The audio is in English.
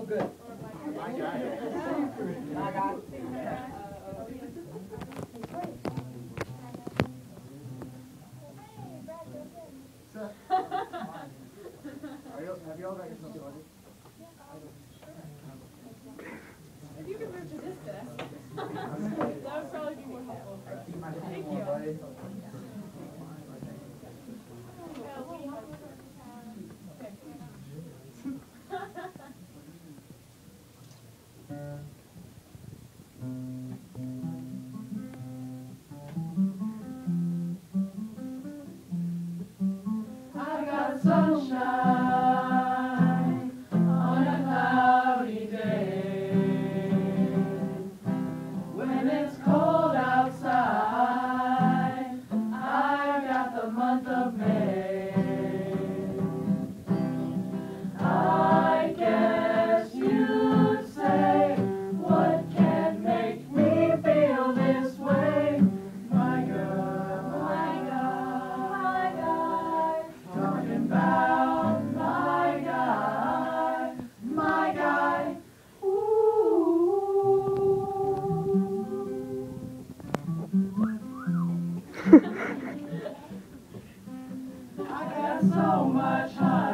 Oh, good. I got. Are you, have you all got your something on If you could move to this desk, sunshine I got so much honey.